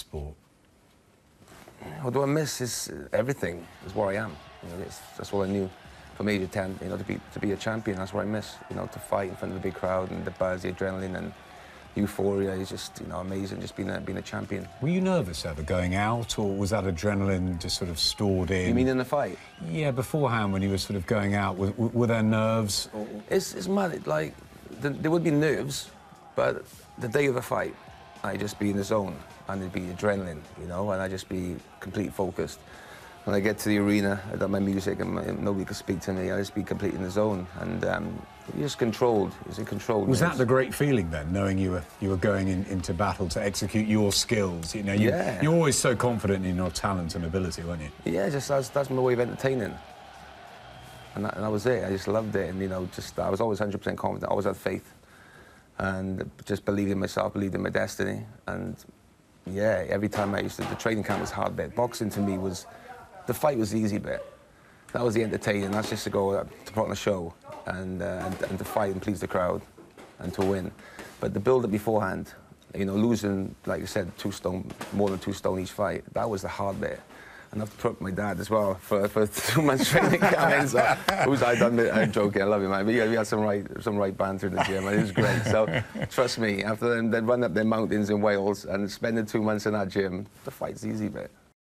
sport? What do I miss is uh, everything. Is where I am. You know, it's, that's all I knew. From age of 10, you know, to be to be a champion, that's what I miss. You know, to fight in front of the big crowd and the buzz, the adrenaline, and euphoria is just you know amazing. Just being a, being a champion. Were you nervous ever going out, or was that adrenaline just sort of stored in? You mean in the fight? Yeah, beforehand when you were sort of going out, were, were there nerves? Or... It's it's mad. Like the, there would be nerves, but the day of a fight, I just be in the zone and it'd be adrenaline, you know, and I just be complete focused. When I get to the arena, I got my music and, my, and nobody could speak to me. I just be completely in the zone, and um, just controlled. It's a controlled. Was that the great feeling then, knowing you were you were going in, into battle to execute your skills? You know, you, yeah. you're always so confident in your talent and ability, weren't you? Yeah, just that's that's my way of entertaining, and that, and that was it. I just loved it, and you know, just I was always 100% confident. I always had faith, and just believed in myself, believed in my destiny, and yeah, every time I used to, the training camp was hard bit. Boxing to me was the fight was the easy bit. That was the entertaining. That's just to go to put on a show and, uh, and, and to fight and please the crowd and to win. But the build-up beforehand, you know, losing, like you said, two stone, more than two stone each fight, that was the hard bit. And I've put my dad as well for, for two months training camp. So, who's I done? I'm joking. I love you, man. But yeah, we had some right, some right banter in the gym, and it was great. So trust me, after them, they'd run up their mountains in Wales and spending two months in that gym, the fight's the easy bit.